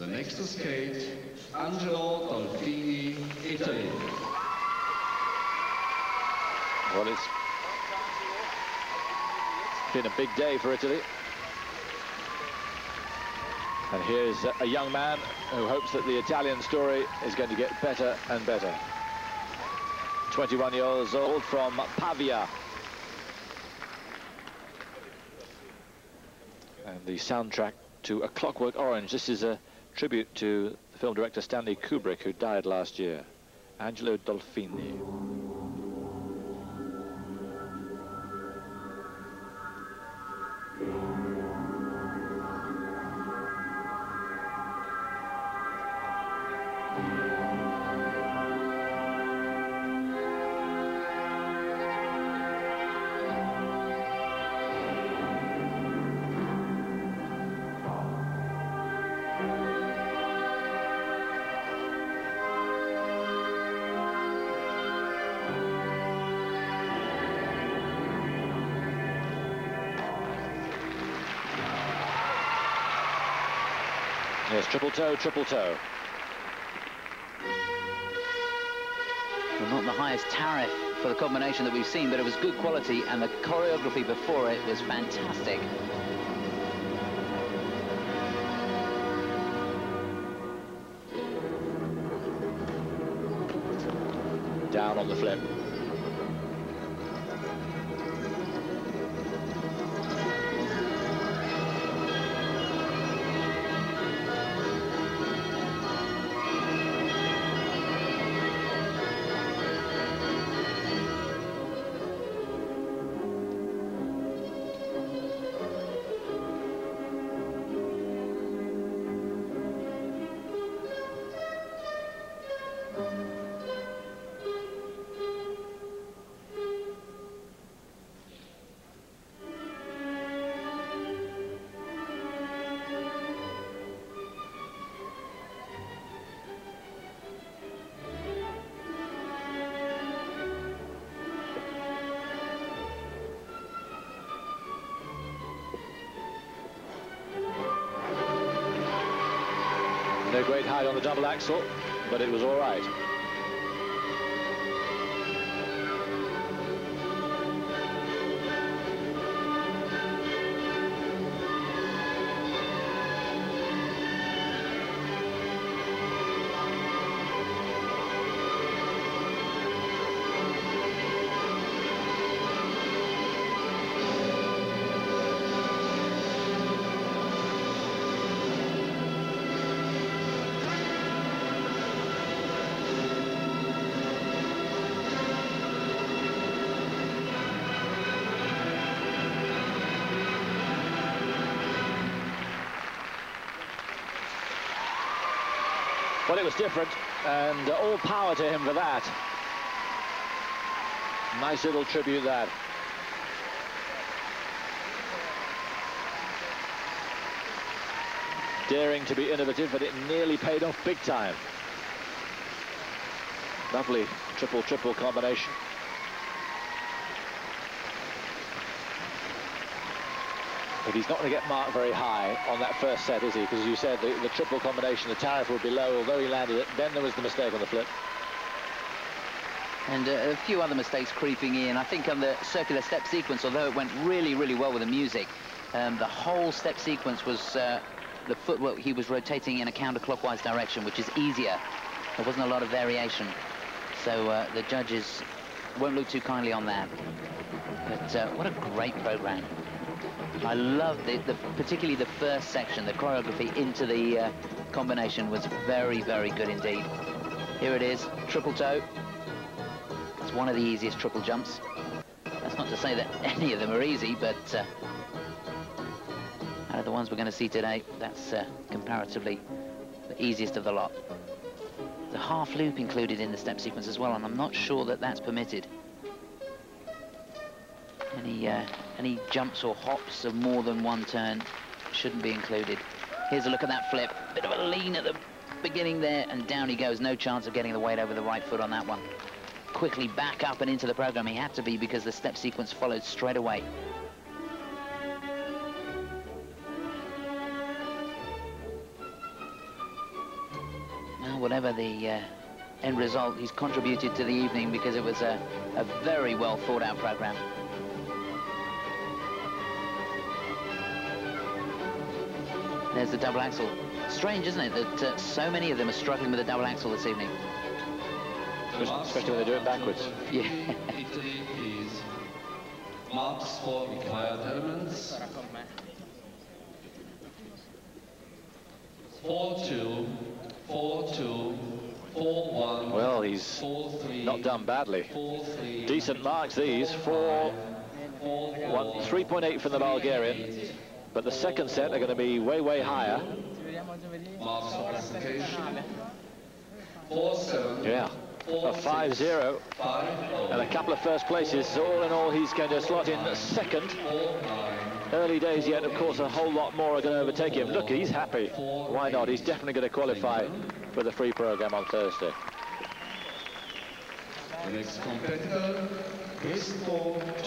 The next to skate, Angelo Dolfini, Italy. Well, it's been a big day for Italy. And here's a young man who hopes that the Italian story is going to get better and better. 21 years old from Pavia. And the soundtrack to A Clockwork Orange. This is a tribute to the film director Stanley Kubrick, who died last year. Angelo Dolfini. Yes, triple toe, triple toe. Well, not the highest tariff for the combination that we've seen, but it was good quality, and the choreography before it was fantastic. Down on the flip. No great height on the double axel, but it was all right. Well, it was different, and all power to him for that. Nice little tribute that. Daring to be innovative, but it nearly paid off big time. Lovely triple-triple combination. But he's not going to get marked very high on that first set, is he? Because as you said, the, the triple combination, the tariff would be low, although he landed it. Then there was the mistake on the flip. And uh, a few other mistakes creeping in. I think on the circular step sequence, although it went really, really well with the music, um, the whole step sequence was uh, the footwork he was rotating in a counterclockwise direction, which is easier. There wasn't a lot of variation. So uh, the judges won't look too kindly on that. But uh, what a great program. I love the, the, particularly the first section, the choreography into the uh, combination was very, very good indeed. Here it is, triple toe. It's one of the easiest triple jumps. That's not to say that any of them are easy, but uh, out of the ones we're going to see today, that's uh, comparatively the easiest of the lot. The half loop included in the step sequence as well, and I'm not sure that that's permitted. Any, uh, any jumps or hops of more than one turn shouldn't be included. Here's a look at that flip. Bit of a lean at the beginning there, and down he goes. No chance of getting the weight over the right foot on that one. Quickly back up and into the program. He had to be because the step sequence followed straight away. Now, whatever the uh, end result, he's contributed to the evening because it was a, a very well thought out program. There's the double axel. Strange, isn't it, that uh, so many of them are struggling with the double axel this evening. Especially when they do it backwards. Yeah. Italy is marks for required elements. 4-2, 4-2, 4-1, Well, he's 4-3, not done badly. 4-3, Decent marks these. Four, 4-1, one, 3.8 from the Bulgarian. But the second set are going to be way, way higher. for classification. 4-7, Yeah. A 5-0 5-0, and a couple of first places. So all in all, he's going to slot in second. Early days yet, of course, a whole lot more are going to overtake him. Look, he's happy. Why not? He's definitely going to qualify for the free program on Thursday. the next competitor, Christoph